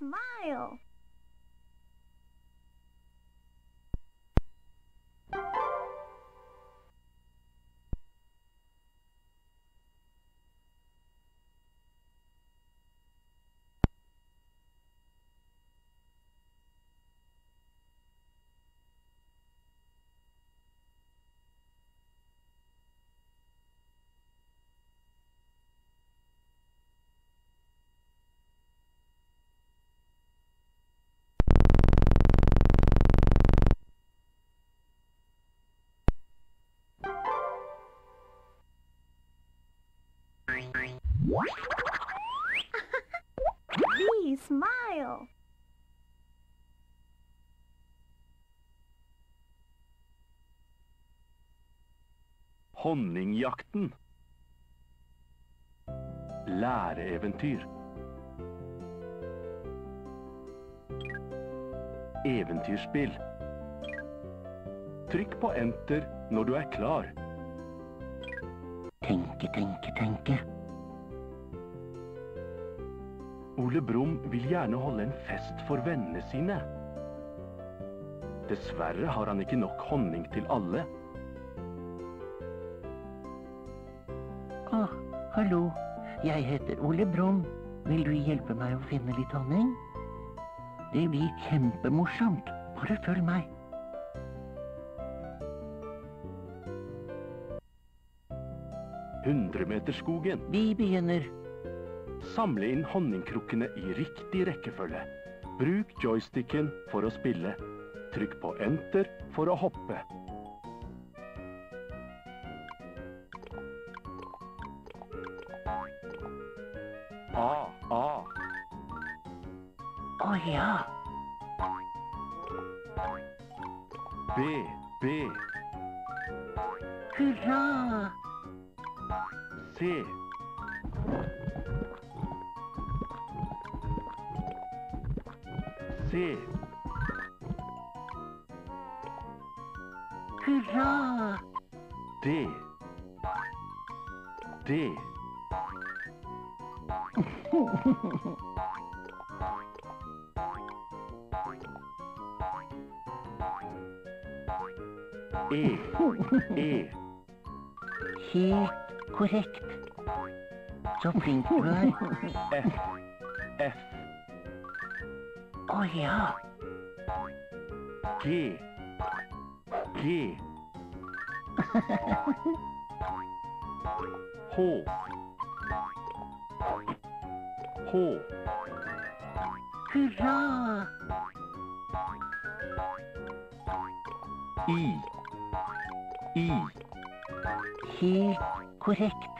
smile. B, smile. Honningjakten. Læreeventyr. Eventyrspill. Trykk på enter når du er klar. Tenke, tenke, tenke. Ole Brumm vil gjerne holde en fest for vennene sine. Dessverre har han ikke nok honning til alle. Å, hallo. Jeg heter Ole Brumm. Vil du hjelpe meg å finne litt honning? Det blir kjempemorsomt. Bare følg meg. Hundremeterskogen. Vi begynner. Samle inn honningkrukkene i riktig rekkefølge. Bruk joysticken for å spille. Trykk på enter for å hoppe. A, A, Å ja. B, B, Hurra! C. C, Hurra! D. D. E. E. Helt korrekt. Så flink du er. F. F. Å ja. G. G. H. H. Hurra! I. I. Helt korrekt. J. J. Så flink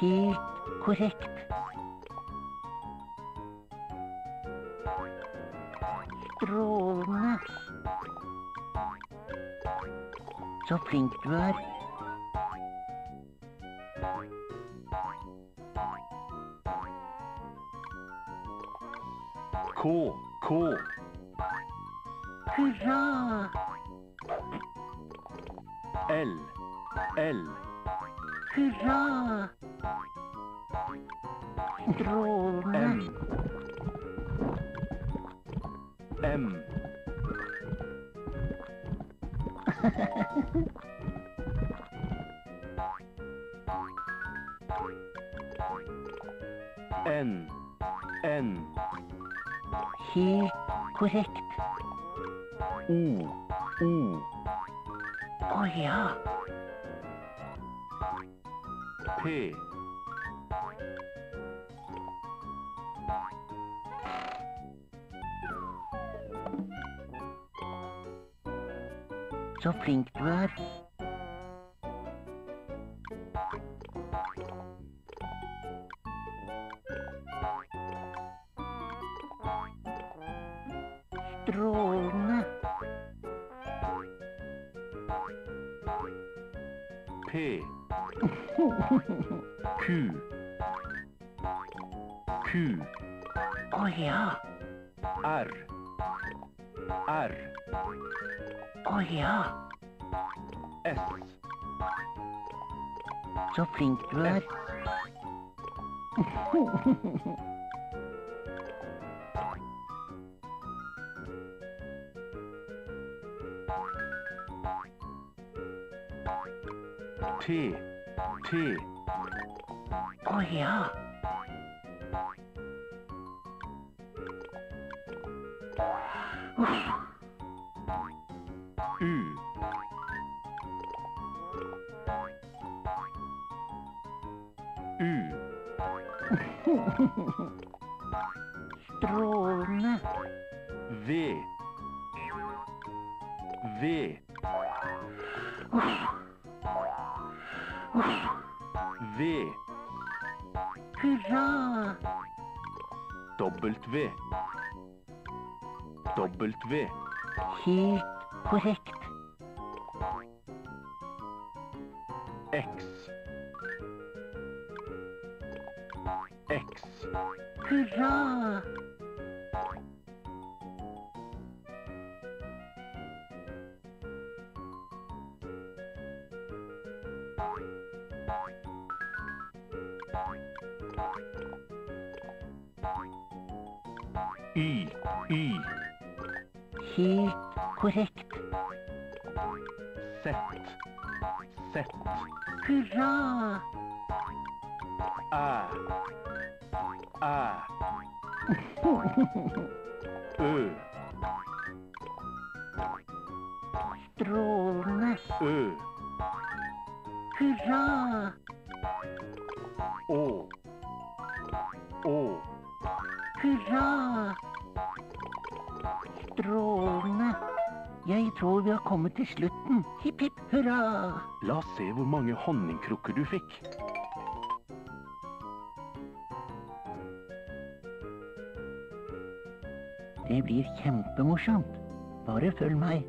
Helt korrekt. Strålende. Så flink du er. K. K. Hurra! L. L. Hurra! Strålende. M. M. N. N. Helt korrekt. O. O. Å ja. P. Så flink du er. Strålende. P. Q. Q. Å ja. R. R. Å ja. S. Så flink du er. T. T. Å ja. Трудно. Ви. Ви. Ви. Кра. Dobbelt V. Dobbelt V. Helt korrekt. Hurra. Y. Y. Helt korrekt. Z. Z. Hurra. Æ. Æ. Ø. Strålende. Ø. Hurra. Å. Å. Hurra. Strålende. Jeg tror vi har kommet til slutten. Hipp, hipp, hurra. La oss se hvor mange honningkrukker du fikk. Det blir kjempemorsomt. Bare følg meg.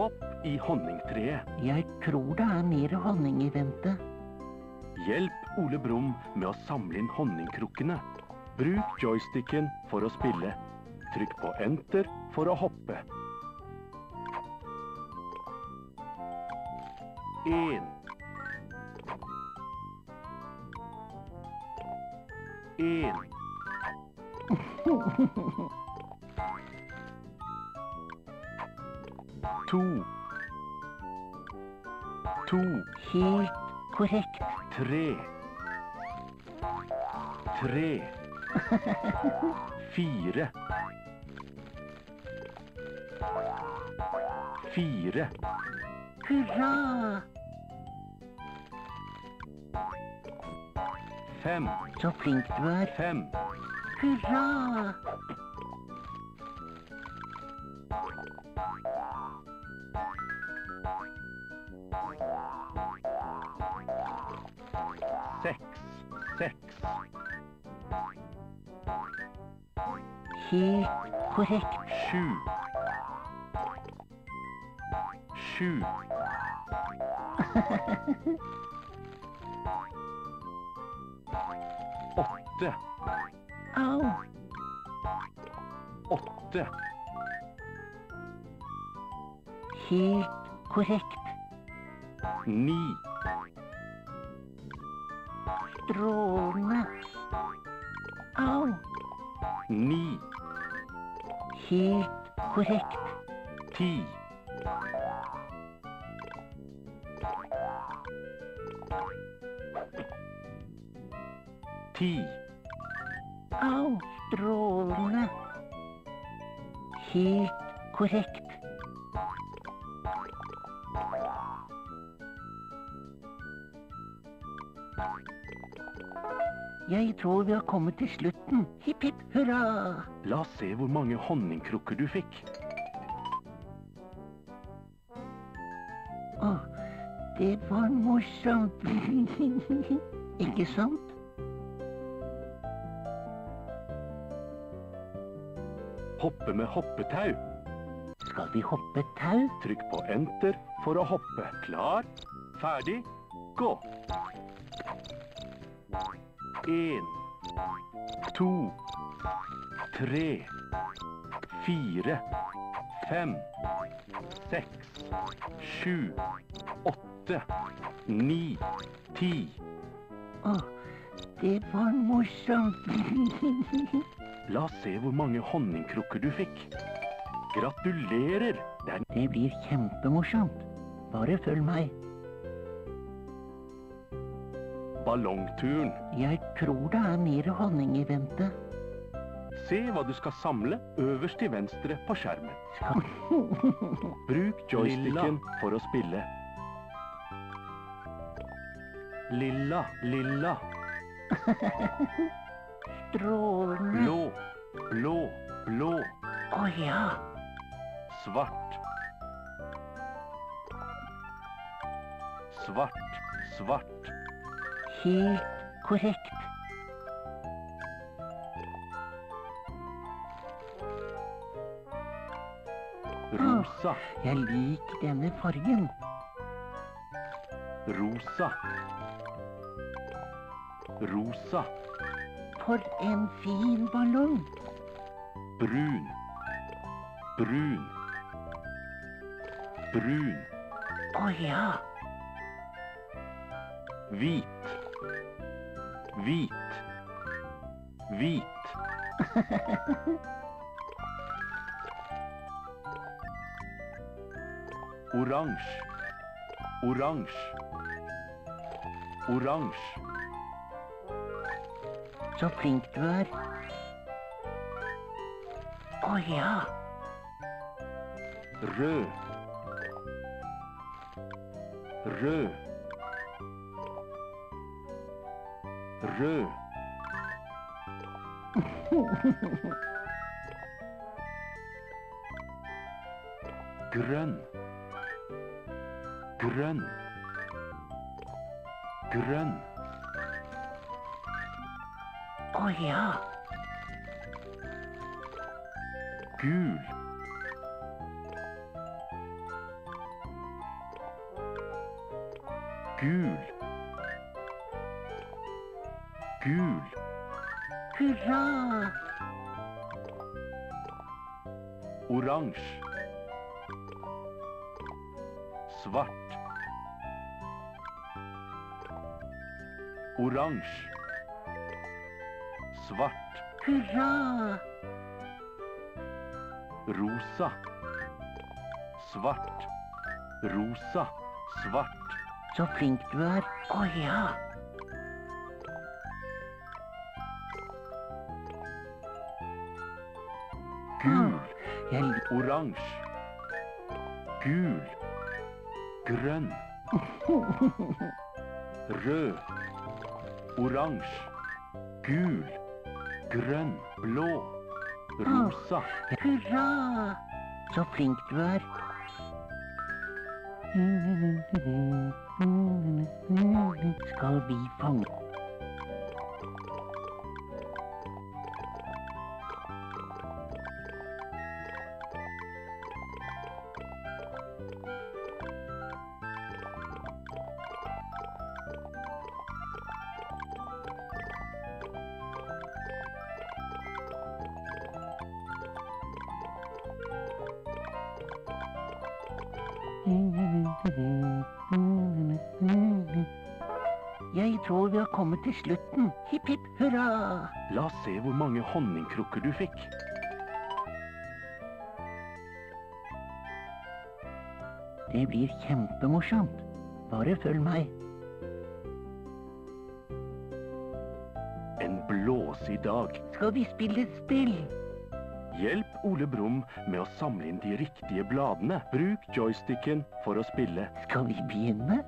Opp i honningtreet. Jeg tror det er mer honning i vente. Hjelp Ole Brumm med å samle inn honningkrukkene. Bruk joysticken for å spille. Trykk på enter for å hoppe. En. én. To. To. Helt korrekt. Tre. Tre. Fire. Fire. Hurra! Fem. Så flink du er. Fem. Hurra. Seks. Seks. Helt korrekt. Sju. Sju. Åtte. Au. Åtte. Helt korrekt. Ni. Strålende. Au. Ni. Helt korrekt. Ti. Ti. Au. Strålende. Helt korrekt. Jeg tror vi har kommet til slutten. Hipp hipp hurra! La oss se hvor mange honningkrukker du fikk. Å, det var morsomt. Ikke sant? Hoppe med hoppetau. Skal vi hoppe tau? Trykk på enter for å hoppe. Klar, ferdig, gå. En, to, tre, fire, fem, seks, sju, åtte, ni, ti. Å, det var morsomt. La oss se hvor mange honningkrukker du fikk. Gratulerer! Det Det blir kjempemorsomt. Bare følg meg. ballongturen. Jeg tror det er mer honning i vente. Se hva du skal samle øverst til venstre på skjermen. Bruk joysticken for å spille. Lilla, lilla, Strålende. blå, blå, blå, Å ja. svart. Svart, svart, Helt korrekt. rosa, Jeg liker denne fargen. rosa. Rosa, For en fin ballong. brun, brun, brun, Å ja. hvit, hvit, hvit. Oransje, oransje, oransje. Så flink du er. Å ja. Rød. Rød. Rød. Grønn. Grønn. Grønn. Å ja. Gul. Gul. Gul. Hurra. Oransje. Svart. Oransje. Svart. Hurra. Rosa. Svart. Rosa. Svart. Så flink du er. Å ja. Gul. Jeg lik... Oransje. Gul. Grønn. Rød. Oransje. Gul. Grønn. Blå. Rosa. Hurra. Så flink du er. Skal vi fange Jeg tror vi har kommet til slutten. Hipp hipp hurra. La oss se hvor mange honningkrukker du fikk. Det blir kjempemorsomt. Bare følg meg. En blåsig dag. Skal vi spille spill? Hjelp Ole Brumm med å samle inn de riktige bladene. Bruk joysticken for å spille. Skal vi begynne?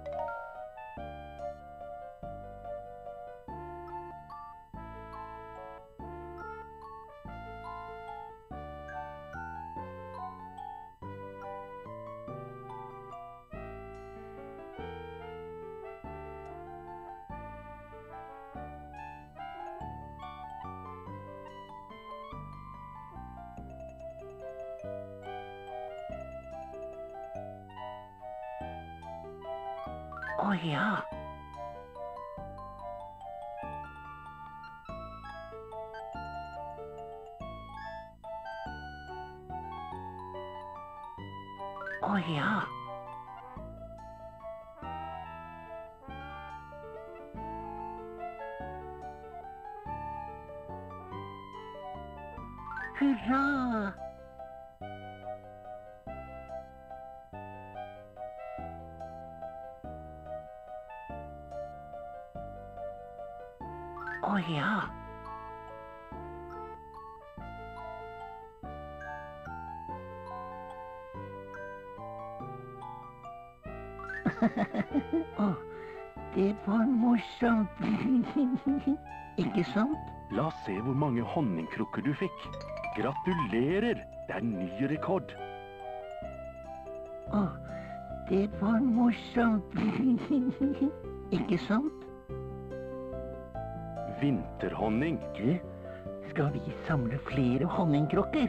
Å ja. Å ja. oh, det var morsomt. Ikke sant? La oss se hvor mange honningkrukker du fikk. Gratulerer! Det er ny rekord. Å, det var morsomt. Ikke sant? Vinterhonning. Du, skal vi samle flere honningkrukker?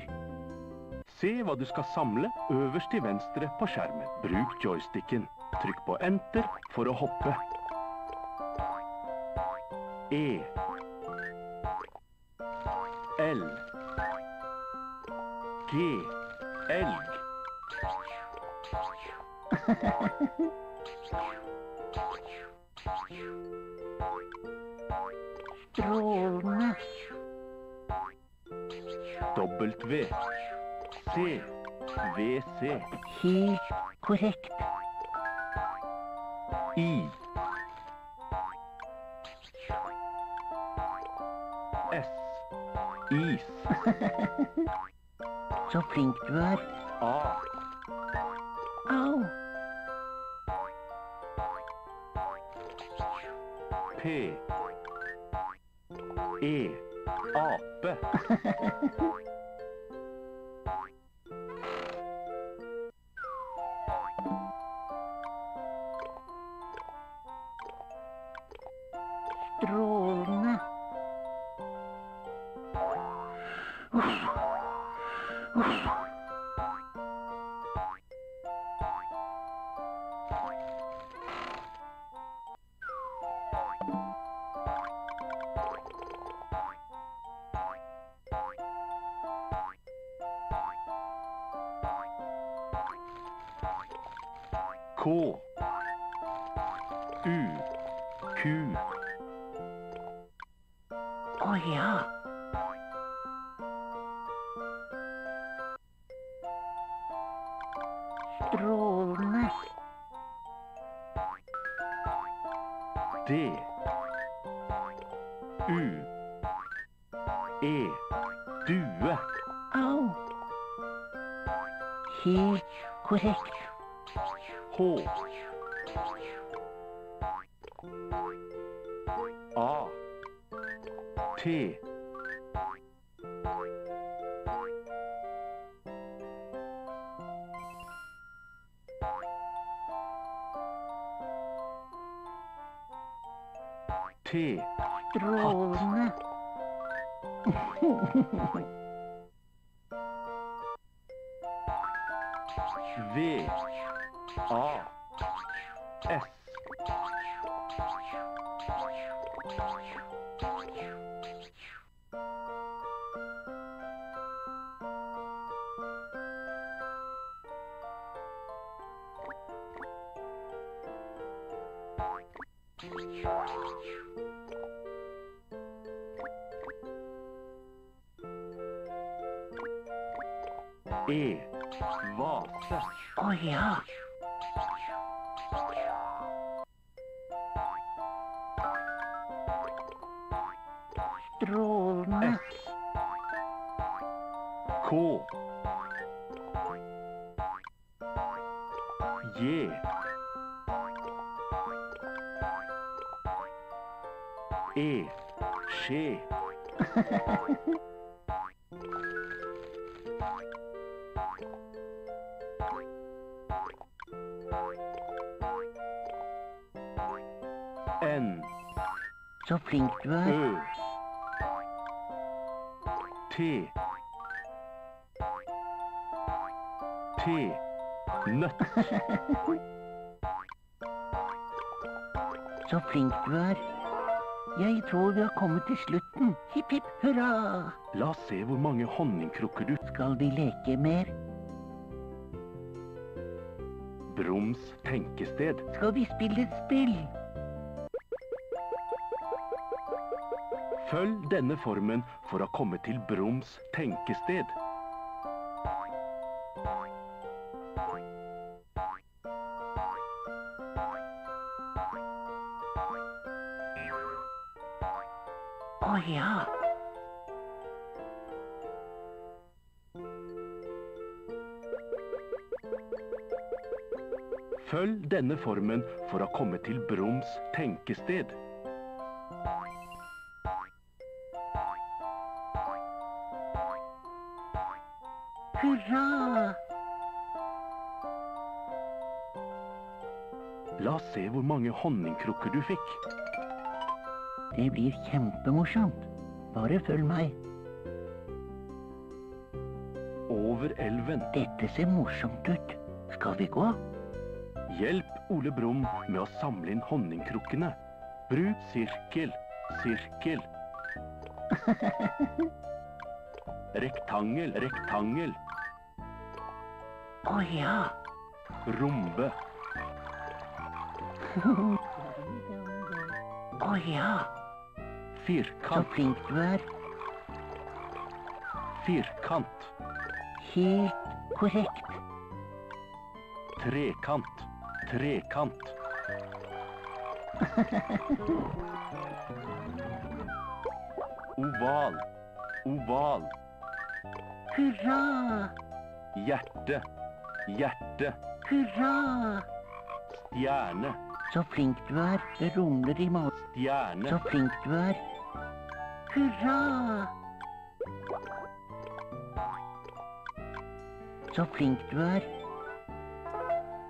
Se hva du skal samle øverst til venstre på skjermen. Bruk joysticken. Trykk på enter for å hoppe. E. L. G. Elg. Strålende. W. C. VC. Helt korrekt. I. S. Is. Så flink du er. A. Au. P. E. Ape. Strålende. Uff. Uff. T. T. Strålende. E. Vase. Å ja. Strålende. S. K. J. E. Skje. flink du er. Ø. T. T. Nøtt. Så flink du er. Jeg tror vi har kommet til slutten. Hipp hipp hurra. La oss se hvor mange honningkrukker du Skal vi leke mer? Broms tenkested. Skal vi spille et spill? Følg denne formen for å komme til Broms tenkested. Å ja. Følg denne formen for å komme til Broms tenkested. La oss se hvor mange honningkrukker du fikk. Det blir kjempemorsomt. Bare følg meg. Over elven. Dette ser morsomt ut. Skal vi gå? Hjelp Ole Brumm med å samle inn honningkrukkene. Bruk sirkel, sirkel. Rektangel, rektangel. Å ja. Rombe, Å ja. Så firkant, flink du er. firkant. Helt korrekt. Trekant, trekant. Oval, oval. Hurra! Hjerte, hjerte. Hurra! Stjerne, Så flink du er. Det rumler i magen. stjerne. Så flink du er. Hurra! Så flink du er.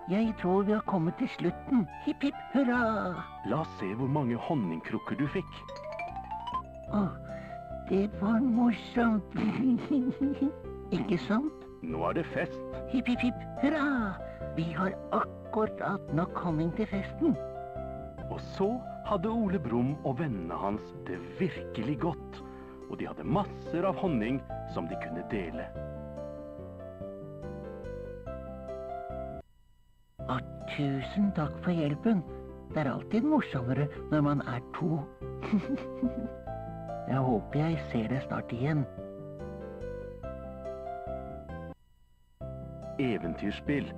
Jeg tror vi har kommet til slutten. Hipp hipp hurra! La oss se hvor mange honningkrukker du fikk. Å, det var morsomt. Ikke sant? Nå er det fest. Hipp hipp hipp hurra! Vi har akkurat nok honning til festen. Og så hadde Ole Brumm og vennene hans det virkelig godt. Og de hadde masser av honning som de kunne dele. Og tusen takk for hjelpen. Det er alltid morsommere når man er to. Jeg håper jeg ser deg snart igjen. Eventyrspill.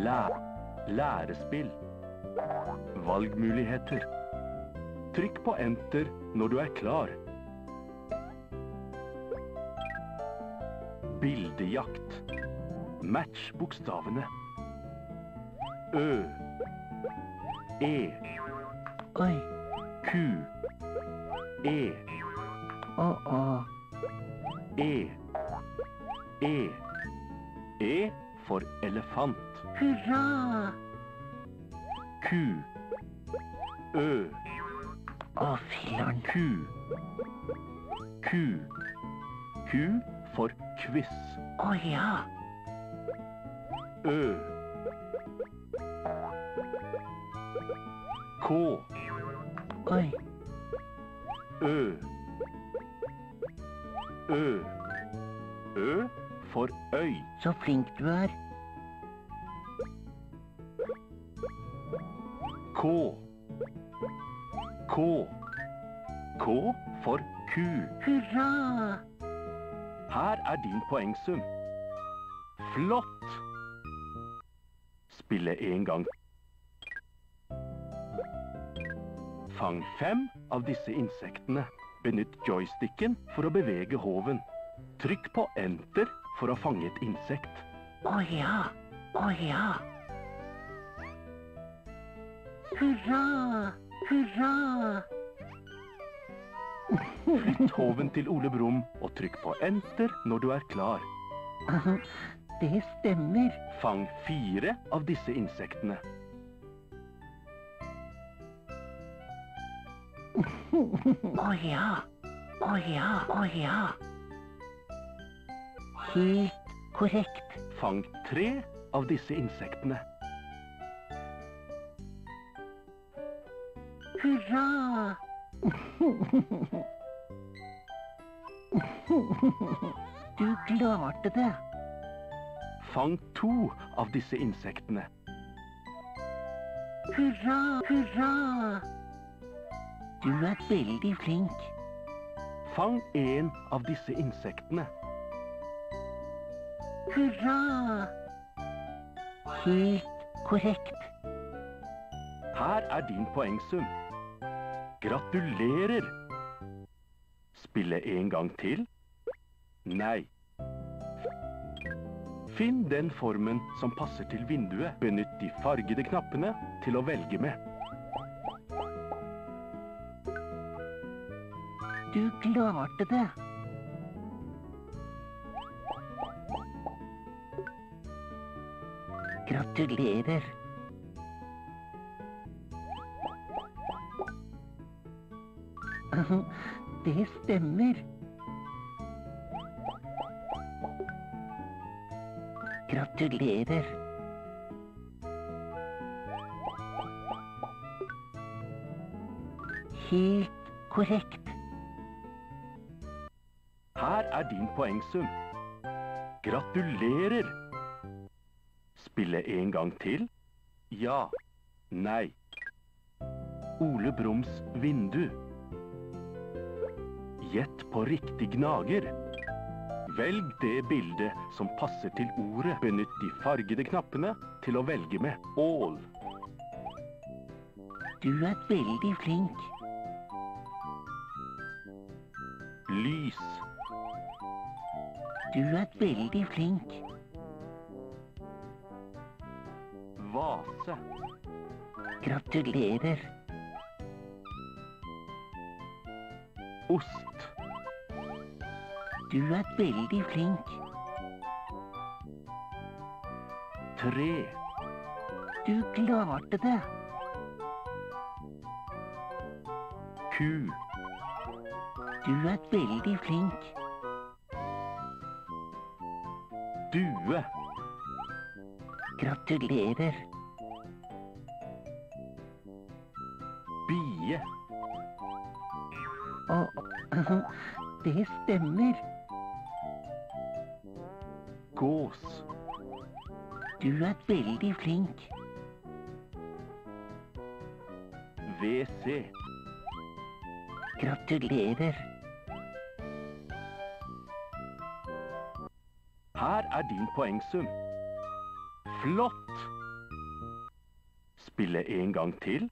Læ lærespill. Valgmuligheter. Trykk på enter når du er klar. Bildejakt. Match bokstavene. Ø. E. Oi, Q. E. å å. E. E. E for elefant. Hurra! Q. Ø. Å, filler'n. Q. Q. Q for quiz. Å ja. Ø. K. Oi, Ø. Ø. Ø for øy. så flink du er. K. K. K for ku. Hurra! Her er din poengsum. Flott! Spille en gang. Fang fem av disse insektene. Benytt joysticken for å bevege hoven. Trykk på enter for å fange et insekt. Å ja. Å ja. Hurra! Hurra! Flytt hoven til Ole Brumm og trykk på enter når du er klar. Det stemmer. Fang fire av disse insektene. Å ja. Å ja. Å ja. Helt korrekt. Fang tre av disse insektene. Hurra! Du klarte det. Fang to av disse insektene. Hurra, hurra! Du er veldig flink. Fang en av disse insektene. Hurra! Helt korrekt. Her er din poengsum. Gratulerer! Spille en gang til? Nei. Finn den formen som passer til vinduet. Benytt de fargede knappene til å velge med. Du klarte det. Gratulerer. Det stemmer. Gratulerer. Helt korrekt. Her er din poengsum. Gratulerer! Spille en gang til? Ja. Nei. Ole Broms vindu. Gjett på riktig gnager. Velg det bildet som passer til ordet. Benytt de fargede knappene til å velge med. Ål. Du er veldig flink. Lys. Du er veldig flink. Vase. Gratulerer. Ost. Du er veldig flink. Tre. Du klarte det. Ku. Du er veldig flink. Due. Gratulerer. Bie. Det stemmer. Gås. Du er veldig flink. WC. Gratulerer. Her er din poengsum. Flott! Spille en gang til?